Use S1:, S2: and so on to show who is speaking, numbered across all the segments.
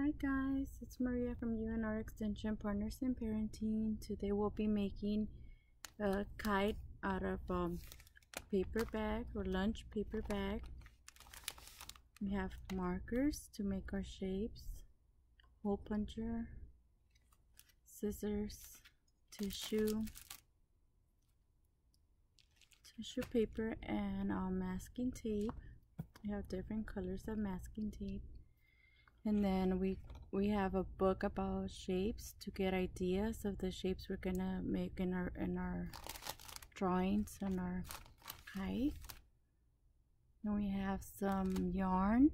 S1: Hi guys, it's Maria from UNR Extension Partners in Parenting. Today we'll be making a kite out of um, paper bag or lunch paper bag. We have markers to make our shapes, hole puncher, scissors, tissue, tissue paper, and um, masking tape. We have different colors of masking tape and then we we have a book about shapes to get ideas of the shapes we're gonna make in our in our drawings and our kite and we have some yarn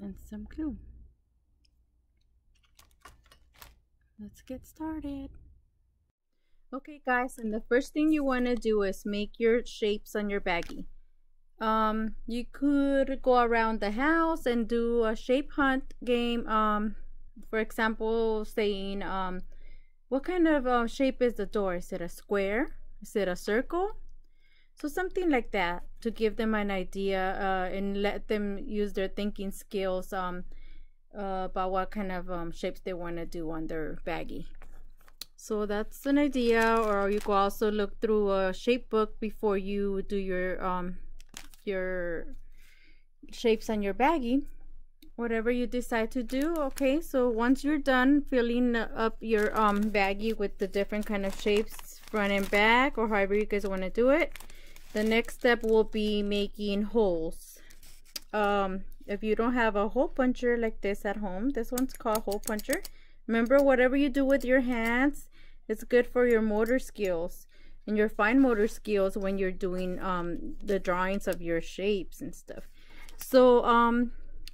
S1: and some glue. Let's get started. Okay guys and the first thing you want to do is make your shapes on your baggie um you could go around the house and do a shape hunt game um for example saying um what kind of uh, shape is the door? Is it a square? Is it a circle? So something like that to give them an idea uh, and let them use their thinking skills um uh, about what kind of um, shapes they want to do on their baggie. So that's an idea or you could also look through a shape book before you do your um your shapes on your baggie. Whatever you decide to do okay so once you're done filling up your um baggie with the different kind of shapes front and back or however you guys want to do it the next step will be making holes. Um if you don't have a hole puncher like this at home this one's called hole puncher remember whatever you do with your hands it's good for your motor skills and your fine motor skills when you're doing um, the drawings of your shapes and stuff. So um,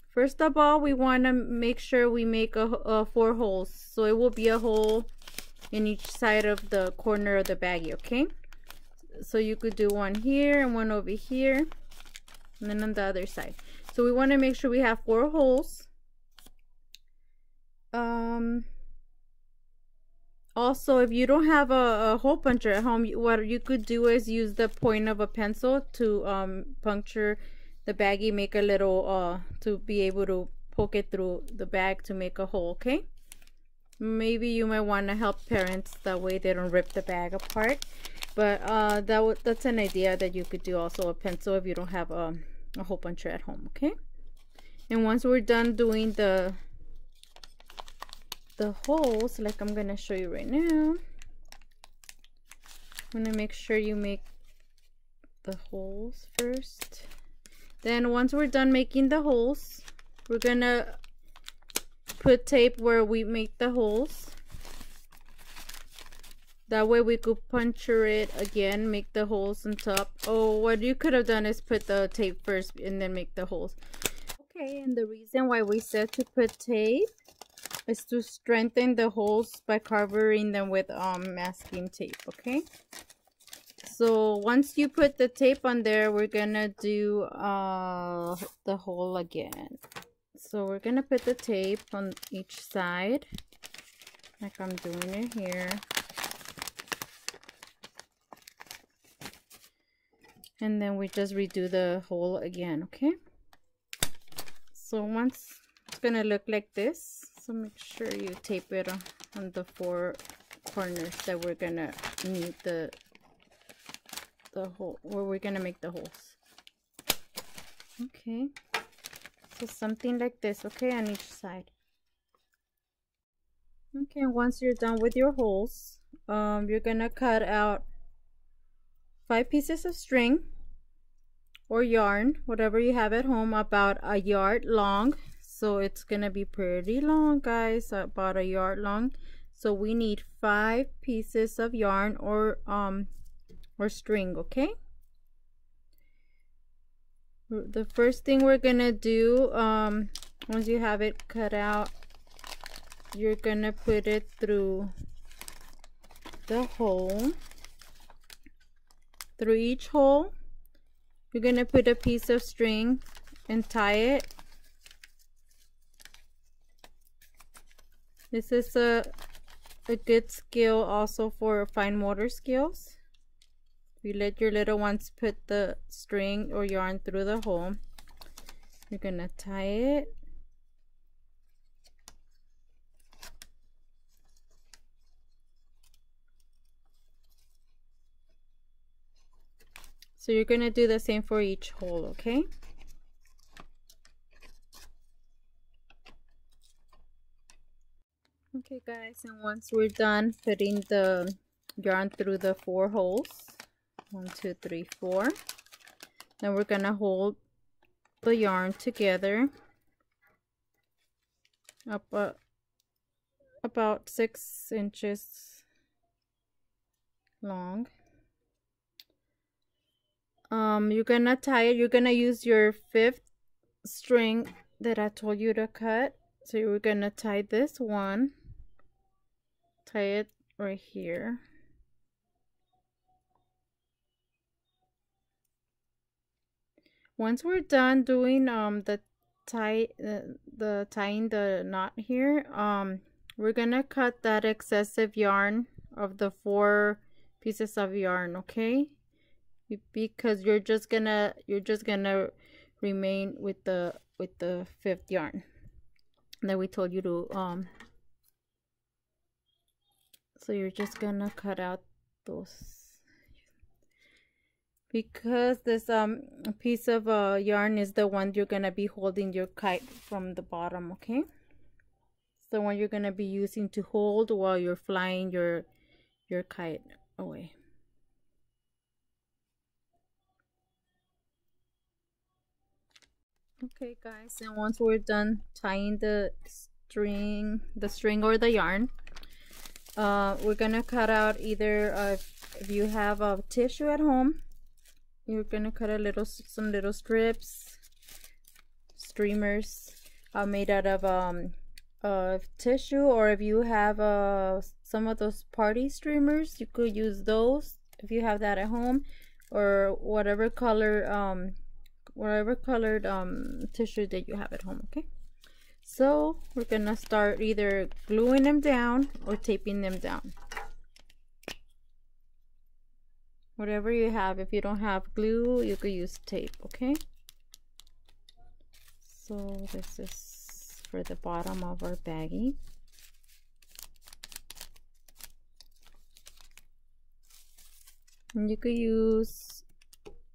S1: first of all, we want to make sure we make a, a four holes. So it will be a hole in each side of the corner of the baggie, okay? So you could do one here and one over here and then on the other side. So we want to make sure we have four holes. Um, also, if you don't have a, a hole puncher at home, what you could do is use the point of a pencil to um, puncture the baggie, make a little, uh, to be able to poke it through the bag to make a hole, okay? Maybe you might want to help parents, that way they don't rip the bag apart. But uh, that that's an idea that you could do also a pencil if you don't have a, a hole puncher at home, okay? And once we're done doing the the holes like I'm gonna show you right now. I'm gonna make sure you make the holes first. Then once we're done making the holes we're gonna put tape where we make the holes. That way we could puncture it again make the holes on top. Oh what you could have done is put the tape first and then make the holes. Okay and the reason why we said to put tape is to strengthen the holes by covering them with um, masking tape, okay? So once you put the tape on there, we're gonna do uh, the hole again. So we're gonna put the tape on each side, like I'm doing it here. And then we just redo the hole again, okay? So once it's gonna look like this so make sure you tape it on the four corners that we're gonna need the the hole where we're gonna make the holes. Okay. So something like this okay on each side. Okay once you're done with your holes um you're gonna cut out five pieces of string or yarn whatever you have at home about a yard long so it's gonna be pretty long guys about a yard long. So we need five pieces of yarn or um or string okay? The first thing we're gonna do um once you have it cut out you're gonna put it through the hole. Through each hole you're gonna put a piece of string and tie it This is a, a good skill also for fine motor skills. You let your little ones put the string or yarn through the hole. You're going to tie it. So you're going to do the same for each hole, okay? Okay guys, and once we're done putting the yarn through the four holes, one, two, three, four, then we're gonna hold the yarn together up uh, about six inches long. Um, you're gonna tie it, you're gonna use your fifth string that I told you to cut. So you're gonna tie this one tie it right here. Once we're done doing um the tie uh, the tying the knot here um we're gonna cut that excessive yarn of the four pieces of yarn okay? Because you're just gonna you're just gonna remain with the with the fifth yarn that we told you to um so you're just gonna cut out those. Because this um piece of uh, yarn is the one you're gonna be holding your kite from the bottom okay? It's the one you're gonna be using to hold while you're flying your your kite away. Okay guys and once we're done tying the string the string or the yarn uh, we're gonna cut out either uh, if you have a tissue at home you're gonna cut a little some little strips streamers uh, made out of um of tissue or if you have uh some of those party streamers you could use those if you have that at home or whatever color um whatever colored um tissue that you have at home okay so we're gonna start either gluing them down or taping them down. Whatever you have, if you don't have glue, you could use tape, okay? So this is for the bottom of our baggie. And you could use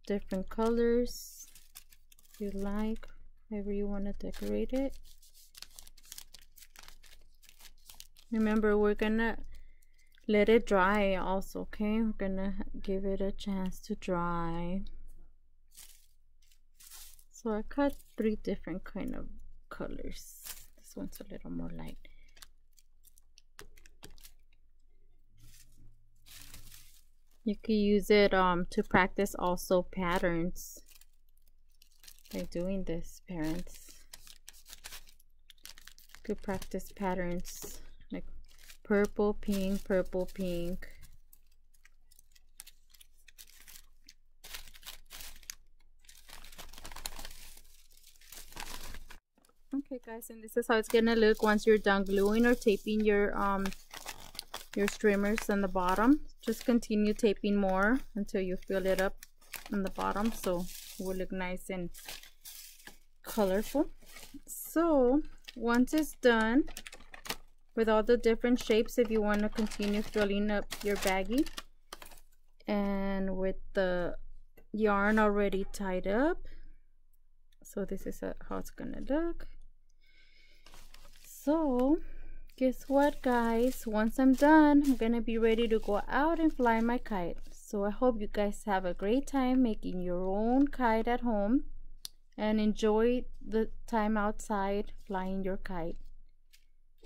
S1: different colors if you like, however you want to decorate it. Remember we're gonna let it dry also okay? We're gonna give it a chance to dry. So I cut three different kind of colors. This one's a little more light. You can use it um to practice also patterns by doing this parents. Could practice patterns purple, pink, purple, pink. Okay guys, and this is how it's gonna look once you're done gluing or taping your um your streamers on the bottom. Just continue taping more until you fill it up on the bottom so it will look nice and colorful. So once it's done, with all the different shapes if you want to continue filling up your baggie. And with the yarn already tied up. So this is uh, how it's gonna look. So guess what guys? Once I'm done I'm gonna be ready to go out and fly my kite. So I hope you guys have a great time making your own kite at home and enjoy the time outside flying your kite